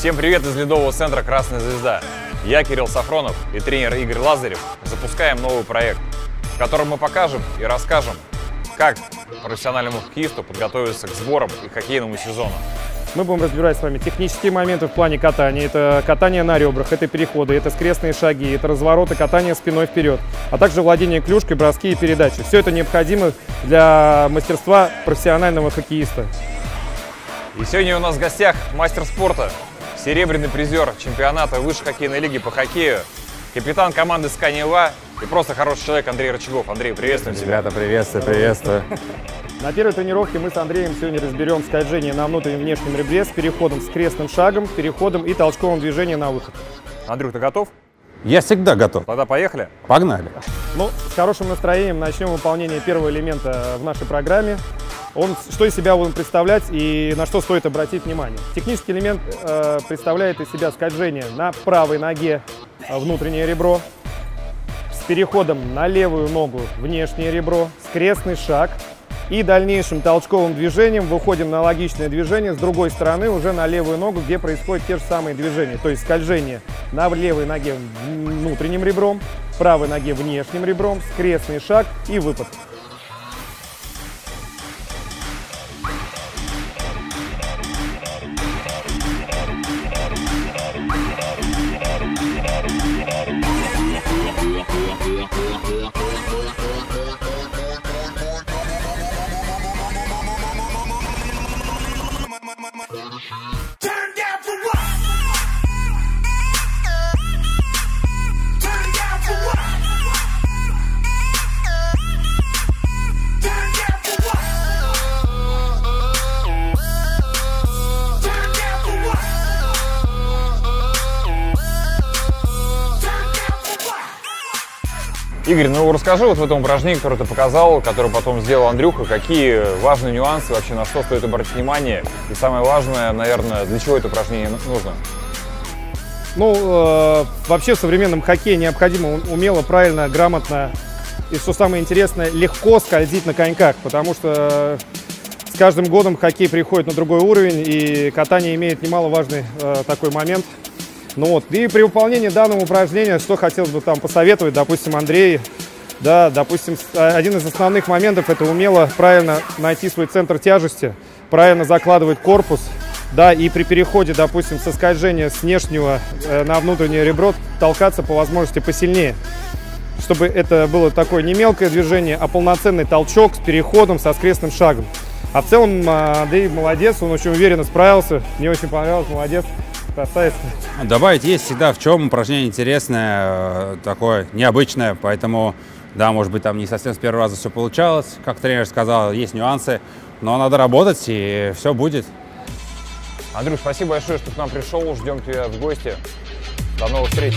Всем привет из Ледового центра «Красная звезда». Я Кирилл Сафронов и тренер Игорь Лазарев запускаем новый проект, в котором мы покажем и расскажем, как профессиональному хоккеисту подготовиться к сборам и хоккейному сезону. Мы будем разбирать с вами технические моменты в плане катания. Это катание на ребрах, это переходы, это скрестные шаги, это развороты, катание спиной вперед, а также владение клюшкой, броски и передачи. Все это необходимо для мастерства профессионального хоккеиста. И сегодня у нас в гостях мастер спорта, серебряный призер чемпионата высшей хоккейной лиги по хоккею, капитан команды «Сканева» и просто хороший человек Андрей Рычагов. Андрей, приветствуем тебя. Ребята, приветствую, приветствую. На первой тренировке мы с Андреем сегодня разберем скольжение на внутреннем внешнем ребре с переходом с крестным шагом, переходом и толчковым движением на выход. Андрюх, ты готов? Я всегда готов. Тогда поехали. Погнали. Ну, с хорошим настроением начнем выполнение первого элемента в нашей программе. Он, что из себя будем представлять и на что стоит обратить внимание. Технический элемент э, представляет из себя скольжение на правой ноге э, внутреннее ребро, с переходом на левую ногу внешнее ребро, скрестный шаг и дальнейшим толчковым движением выходим на логичное движение с другой стороны уже на левую ногу, где происходят те же самые движения. То есть скольжение на левой ноге внутренним ребром, правой ноге внешним ребром, скрестный шаг и выпад. Uh-huh. Игорь, ну расскажи вот в этом упражнении, которое ты показал, которое потом сделал Андрюха, какие важные нюансы вообще, на что стоит обратить внимание, и самое важное, наверное, для чего это упражнение нужно? Ну, э, вообще в современном хоккее необходимо умело, правильно, грамотно и, что самое интересное, легко скользить на коньках, потому что с каждым годом хоккей приходит на другой уровень, и катание имеет немаловажный э, такой момент. Ну вот, и при выполнении данного упражнения, что хотелось бы там посоветовать, допустим, Андрей, да, допустим, а, один из основных моментов это умело правильно найти свой центр тяжести, правильно закладывать корпус, да, и при переходе, допустим, со скольжения с внешнего э, на внутреннее ребро толкаться по возможности посильнее, чтобы это было такое не мелкое движение, а полноценный толчок с переходом, со скрестным шагом. А в целом а, Андрей молодец, он очень уверенно справился, мне очень понравилось, молодец, красавец. Добавить есть всегда в чем упражнение интересное, э, такое необычное, поэтому, да, может быть, там не совсем с первого раза все получалось, как тренер сказал, есть нюансы, но надо работать, и все будет. Андрюш, спасибо большое, что к нам пришел, ждем тебя в гости. До новых встреч.